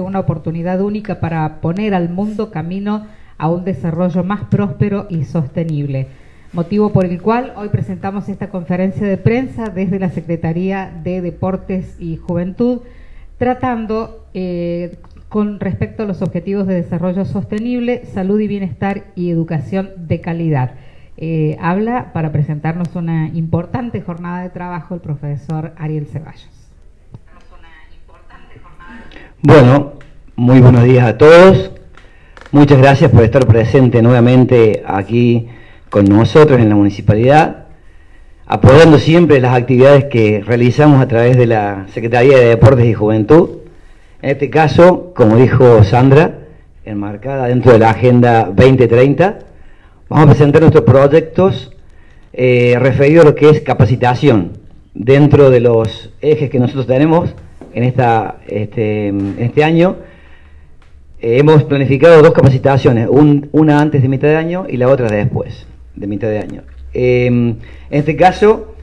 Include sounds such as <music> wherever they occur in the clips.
una oportunidad única para poner al mundo camino a un desarrollo más próspero y sostenible. Motivo por el cual hoy presentamos esta conferencia de prensa desde la Secretaría de Deportes y Juventud, tratando eh, con respecto a los objetivos de desarrollo sostenible, salud y bienestar y educación de calidad. Eh, habla para presentarnos una importante jornada de trabajo el profesor Ariel Ceballos. Bueno, muy buenos días a todos. Muchas gracias por estar presente nuevamente aquí con nosotros en la municipalidad, apoyando siempre las actividades que realizamos a través de la Secretaría de Deportes y Juventud. En este caso, como dijo Sandra, enmarcada dentro de la Agenda 2030, vamos a presentar nuestros proyectos eh, referidos a lo que es capacitación dentro de los ejes que nosotros tenemos en, esta, este, este año. Eh, hemos planificado dos capacitaciones, una antes de mitad de año y la otra después de mitad de año. Em, en este caso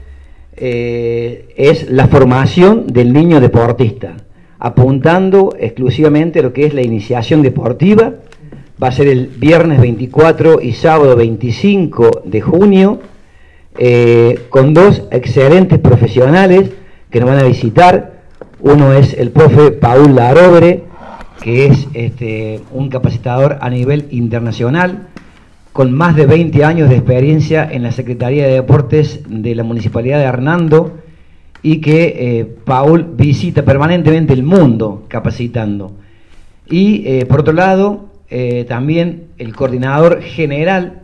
eh, es la formación del niño deportista, apuntando exclusivamente a lo que es la iniciación deportiva. Va a ser el viernes 24 y sábado 25 de junio, eh, con dos excelentes profesionales que nos van a visitar uno es el profe Paul Larobre, que es este, un capacitador a nivel internacional, con más de 20 años de experiencia en la Secretaría de Deportes de la Municipalidad de Hernando, y que eh, Paul visita permanentemente el mundo capacitando. Y eh, por otro lado, eh, también el coordinador general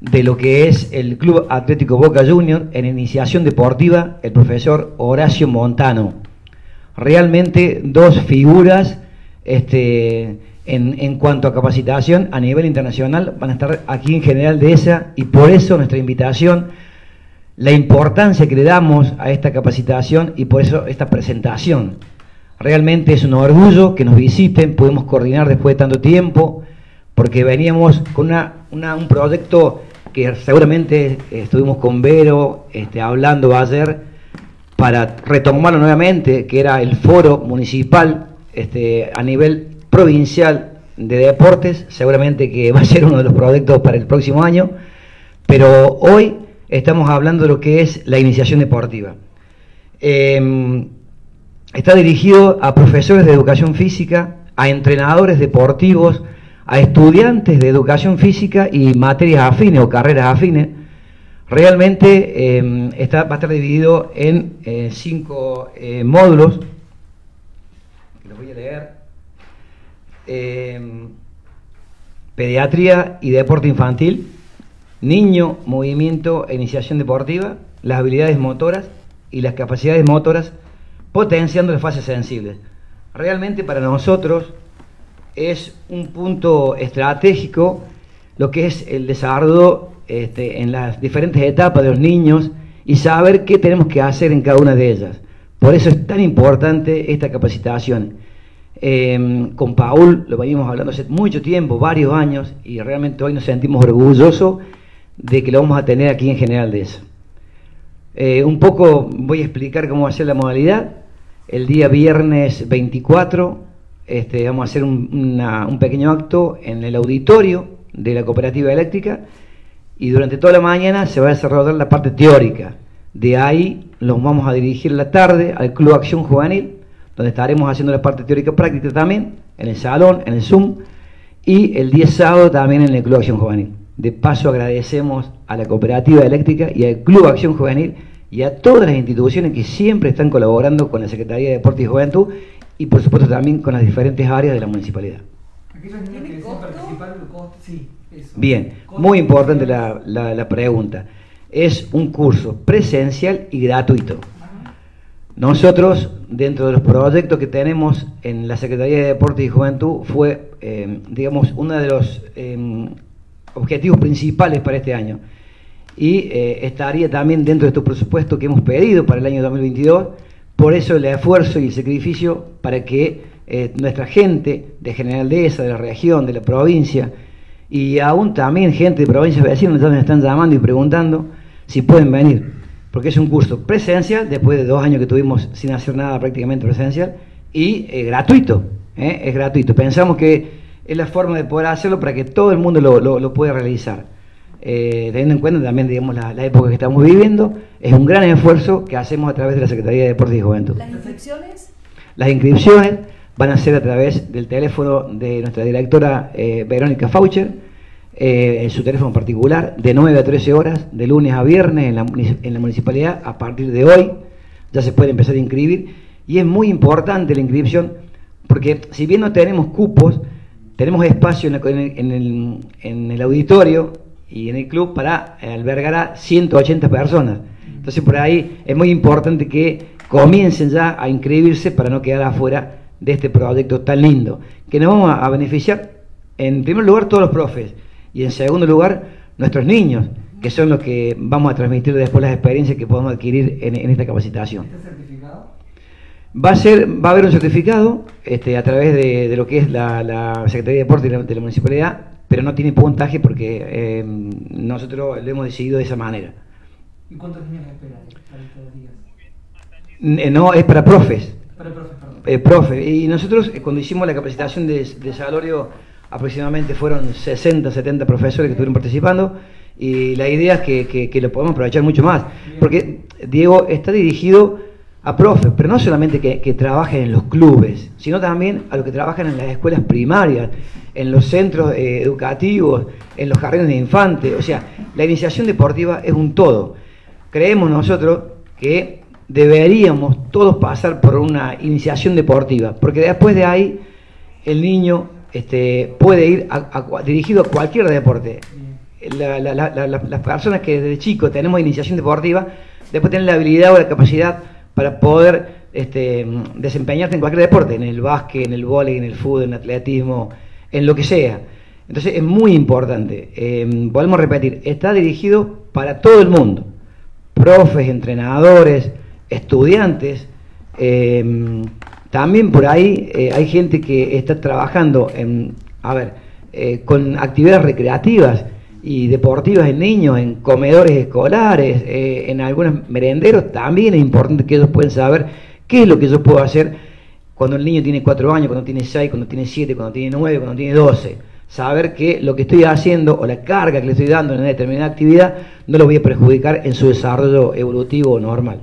de lo que es el Club Atlético Boca Junior en iniciación deportiva, el profesor Horacio Montano realmente dos figuras este, en, cuanto a capacitación a nivel internacional van a estar aquí en General de esa y por eso nuestra invitación, la importancia que le damos a esta capacitación y por eso esta presentación. Realmente es un orgullo que nos visiten, podemos coordinar después de tanto tiempo, porque veníamos con un proyecto que seguramente estuvimos con Vero este, hablando ayer, para retomarlo nuevamente, que era el foro municipal este, a nivel provincial de deportes, seguramente que va a ser uno de los proyectos para el próximo año, pero hoy estamos hablando de lo que es la iniciación deportiva. Em, está dirigido a profesores de educación física, a entrenadores deportivos, a estudiantes de educación física y materias afines o carreras afines, Realmente em, está, va a estar dividido en eh, cinco eh, módulos, los voy a leer. Em, pediatría y deporte infantil, niño, movimiento e iniciación deportiva, las habilidades motoras y las capacidades motoras, potenciando las fases sensibles. Realmente para nosotros es un punto estratégico lo que es el desarrollo este, en las diferentes etapas de los niños y saber qué tenemos que hacer en cada una de ellas. Por eso es tan importante esta capacitación. Em, con Paul lo venimos hablando hace mucho tiempo, varios años, y realmente hoy nos sentimos orgullosos de que lo vamos a tener aquí en General de eso. Eh, un poco voy a explicar cómo va a ser la modalidad. El día viernes 24 este, vamos a hacer un, un pequeño acto en el auditorio de la cooperativa eléctrica y durante toda la mañana se va a desarrollar la parte teórica. De ahí los vamos a dirigir la tarde al Club Acción Juvenil, donde estaremos haciendo la parte teórica práctica también, en el salón, en el Zoom, y el día sábado también en el Club Acción Juvenil. De paso agradecemos a la Cooperativa Eléctrica y al Club Acción Juvenil y a todas las instituciones que siempre están colaborando con la Secretaría de Deporte y Juventud y por supuesto también con las diferentes áreas de la municipalidad. Sí. Bien, muy importante la, pregunta. Es un curso presencial y gratuito. Nosotros, dentro de los proyectos que tenemos en la Secretaría de Deporte y Juventud, fue, eh, digamos, uno de los eh, objetivos principales para este año. Y eh, estaría también dentro de estos presupuestos que hemos pedido para el año 2022. Por eso el esfuerzo y el sacrificio para que nuestra gente de General de la región, de la provincia, y aún también gente de provincias vecinas nos están llamando y preguntando si pueden venir, porque es un curso presencial, después de dos años que tuvimos sin hacer nada prácticamente presencial, y eh, gratuito. ¿eh? es gratuito. Pensamos que es la forma de poder hacerlo para que todo el mundo lo, lo, pueda realizar. Eh, teniendo en cuenta también digamos, la, época que estamos viviendo, es un gran esfuerzo que hacemos a través de la Secretaría de Deportes y Juventud. ¿Las inscripciones? Las inscripciones van a ser a través del teléfono de nuestra directora eh, Verónica Faucher, eh, en su teléfono particular, de 9 a 13 horas, de lunes a viernes en la, en la municipalidad, a partir de hoy ya se puede empezar a inscribir, y es muy importante la inscripción, porque si bien no tenemos cupos, tenemos espacio en, el, auditorio y en el club para albergar a 180 personas. Entonces por ahí es muy importante que comiencen ya a inscribirse para no quedar afuera de este proyecto tan lindo, que nos vamos a, beneficiar en primer lugar todos los profes y en segundo lugar nuestros niños, que son los que vamos a transmitir después las experiencias que podemos adquirir en, esta capacitación. Va a, ser, va a haber un certificado este, a través de, lo que es la, Secretaría de Deportes de la, Municipalidad, pero no tiene puntaje porque eh, nosotros lo hemos decidido de esa manera. ¿Y cuántos niños esperan para estos días? No, es para profes. Para profes. Eh, profe. Y nosotros eh, cuando hicimos la capacitación de, de Salorio, aproximadamente fueron 60, 70 profesores que estuvieron participando y la idea es que, lo podemos aprovechar mucho más. Porque Diego está dirigido a profes, pero no solamente que, trabajen en los clubes, sino también a los que trabajan en las escuelas primarias, en los centros eh, educativos, en los jardines de infantes. O sea, la iniciación deportiva es un todo. Creemos nosotros que deberíamos todos pasar por una iniciación deportiva, porque después de ahí el niño este, puede ir dirigido a cualquier deporte. las personas que desde chico tenemos iniciación deportiva, después tienen la habilidad o la capacidad para poder este, desempeñarte en cualquier deporte, en el básquet, en el vóley, en el fútbol, en el atletismo, en lo que sea. Entonces es muy importante. Eh, podemos repetir, está dirigido para todo el mundo. Profes, entrenadores, estudiantes. Eh, también por ahí eh, hay gente que está trabajando en, a ver, con actividades recreativas y deportivas en niños, en comedores escolares, eh, en algunos merenderos, también es importante que ellos puedan saber qué es lo que yo puedo hacer cuando el niño tiene 4 años, cuando tiene 6, cuando tiene 7, cuando tiene 9, cuando tiene 12. Saber que lo que estoy haciendo o la carga que le estoy dando en una determinada actividad no lo voy a perjudicar en su desarrollo evolutivo normal.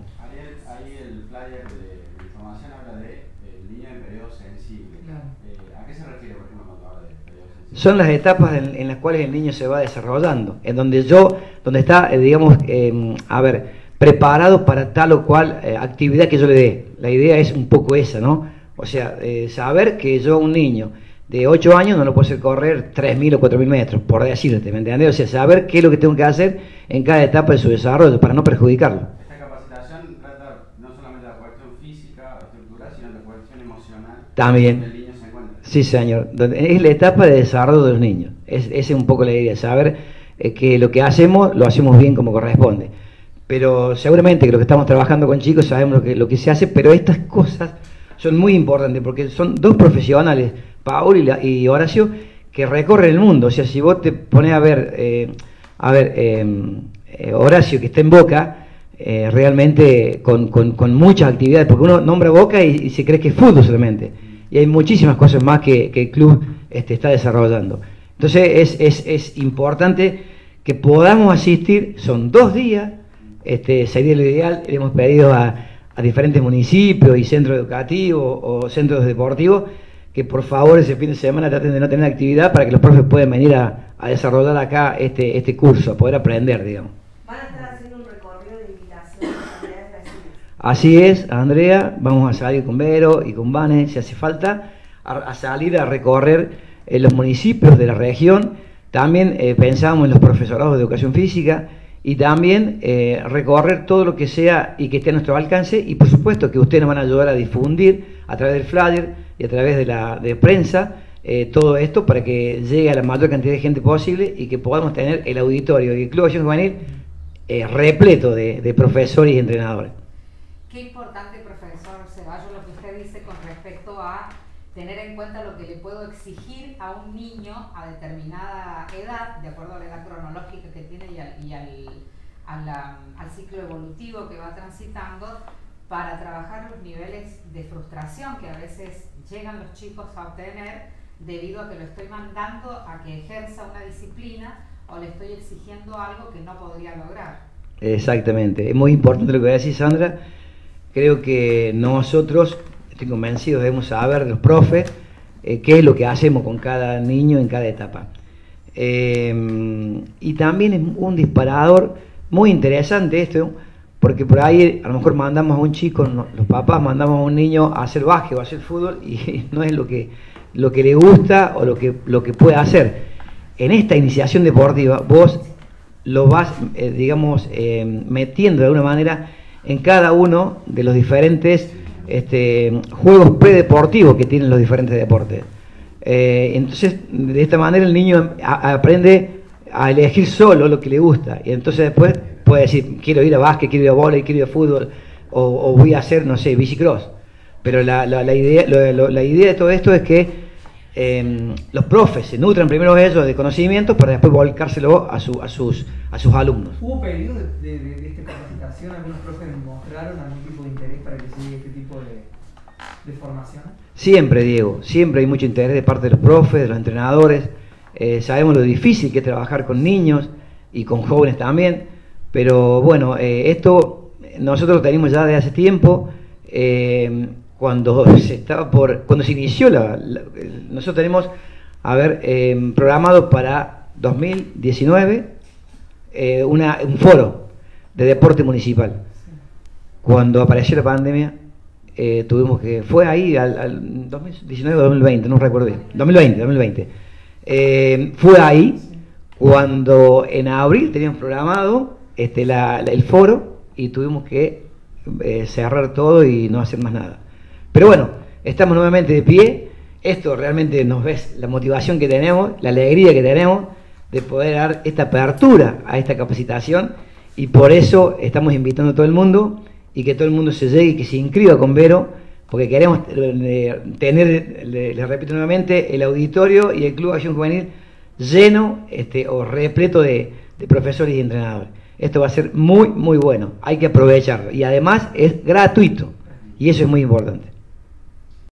Son las etapas en, las cuales el niño se va desarrollando, en donde yo, donde está, eh, digamos, em, a ver, preparado para tal o cual eh, actividad que yo le dé. La idea es un poco esa, ¿no? O sea, eh, saber que yo, un niño de 8 años, no lo puedo hacer correr 3.000 o 4.000 metros, por decirte, ¿me entiendes? O sea, saber qué es lo que tengo que hacer en cada etapa de su desarrollo para no perjudicarlo. Esta capacitación trata no solamente de la cuestión física, estructural, sino la cuestión emocional. También. Sí, señor. Es la etapa de desarrollo de los niños. Es, esa es un poco la idea, saber eh, que lo que hacemos lo hacemos bien como corresponde. Pero seguramente que lo que estamos trabajando con chicos sabemos lo que, lo que se hace, pero estas cosas son muy importantes porque son dos profesionales, Paul y, Horacio, que recorren el mundo. O sea, si vos te pones a ver, eh, a ver, em, eh, Horacio que está en Boca, realmente con, con, muchas actividades, porque uno nombra Boca y, se cree que es fútbol solamente y hay muchísimas cosas más que, el club este, está desarrollando. Entonces es, importante que podamos asistir, son dos días, este, sería lo ideal, le hemos pedido a, diferentes municipios y centros educativos o centros deportivos que por favor ese fin de semana traten de no tener actividad para que los profes puedan venir a, desarrollar acá este, este curso, a poder aprender, digamos. Así es, Andrea, vamos a salir con Vero y con Vane, si hace falta, a, salir a recorrer eh, los municipios de la región. También eh, pensamos en los profesorados de educación física y también eh, recorrer todo lo que sea y que esté a nuestro alcance y por supuesto que ustedes nos van a ayudar a difundir a través del flyer y a través de la de prensa todo esto para que llegue a la mayor cantidad de gente posible y que podamos tener el auditorio y el Club Juvenil repleto de profesores y entrenadores. Qué importante, profesor Ceballos, lo que usted dice con respecto a tener en cuenta lo que le puedo exigir a un niño a determinada edad, de acuerdo a la edad cronológica que tiene y al, al, ciclo evolutivo que va transitando, para trabajar los niveles de frustración que a veces llegan los chicos a obtener debido a que lo estoy mandando a que ejerza una disciplina o le estoy exigiendo algo que no podría lograr. Exactamente, es muy importante lo que decís Sandra. Creo que nosotros, estoy convencido, debemos saber, los profes, eh, qué es lo que hacemos con cada niño en cada etapa. Eh, y también es un disparador muy interesante esto, porque por ahí a lo mejor mandamos a un chico, los papás mandamos a un niño a hacer básquet o a hacer fútbol y <laughs> no es lo que, lo que le gusta o lo que, lo que puede hacer. En esta iniciación deportiva vos lo vas, eh, digamos, eh, metiendo de alguna manera en cada uno de los diferentes este, juegos predeportivos que tienen los diferentes deportes. Eh, entonces, de esta manera el niño aprende a elegir solo lo que le gusta y entonces después puede decir, quiero ir a básquet, quiero ir a voleibol, quiero ir a fútbol, o, voy a hacer, no sé, bicicross. Pero la, la, idea, la idea de todo esto es que em, los profes se nutran primero de ellos de conocimientos para después volcárselo a, su, a, sus, a sus alumnos. ¿Hubo periodos de, de, esta capacitación? ¿Algunos profes mostraron algún tipo de interés para que se este tipo de, de formación? Siempre, Diego, siempre hay mucho interés de parte de los profes, de los entrenadores. Eh, sabemos lo difícil que es trabajar con niños y con jóvenes también. Pero bueno, eh, esto nosotros lo tenemos ya desde hace tiempo. Eh, cuando se estaba por, cuando se inició la, nosotros tenemos, a ver, eh, programado para 2019 una, un foro de deporte municipal. Cuando apareció la pandemia, tuvimos que, fue ahí al, 2019 o 2020, no recuerdo bien, 2020, 2020. fue ahí cuando en abril teníamos programado este, el foro y tuvimos que eh, cerrar todo y no hacer más nada. Pero bueno, estamos nuevamente de pie. Esto realmente nos ves la motivación que tenemos, la alegría que tenemos de poder dar esta apertura a esta capacitación y por eso estamos invitando a todo el mundo y que todo el mundo se llegue y que se inscriba con Vero porque queremos eh, tener, les repito nuevamente, el auditorio y el Club Acción Juvenil lleno este, o repleto de profesores y entrenadores. Esto va a ser muy, muy bueno. Hay que aprovecharlo. Y además es gratuito. Y eso es muy importante.